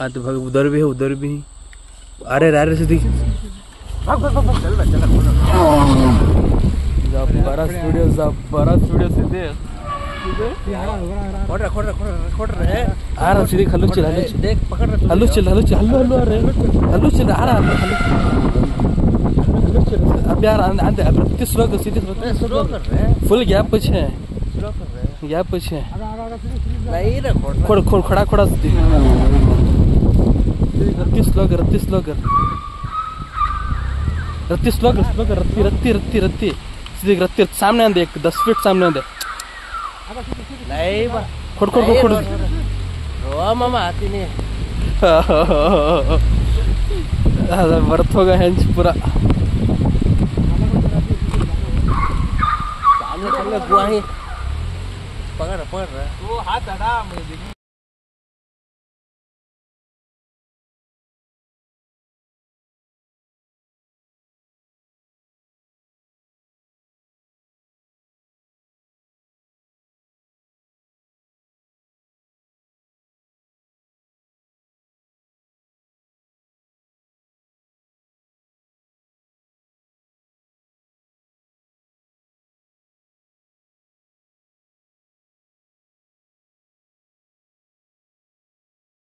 हाँ तो भाग उधर भी है उधर भी है। अरे अरे ज़बरदस्त वीडियो ज़बरदस्त सीधे रहा रहा रहा है आ रहा सीधे हल्लू चल हल्लू चल। देख पकड़ रहा हल्लू चल हल्लू चल हल्लू हल्लू अरे हल्लू चल आ रहा हल्लू अब यार अब स्लो कर सीधे स्लो कर रहे हैं। फुल गैप पीछे है। स्लो कर रहे हैं। गैप पीछे है। नहीं रे खोड़ खोड़ खड़ा खड़ा सीधी रत्ती स्लो कर रत्ती स्लो कर रत्ती स्लो कर स्लो कर रत्ती रत्ती रत्ती रत्ती सीधे रत्ती सामने आंदे एक दस फीट सामने आंदे नहीं बा खोड़ खोड़ खोड़ रो मामा आती नहीं वर्थ होगा हैंच पूरा पकड़ पकड़ वो हाथ हटा मुझे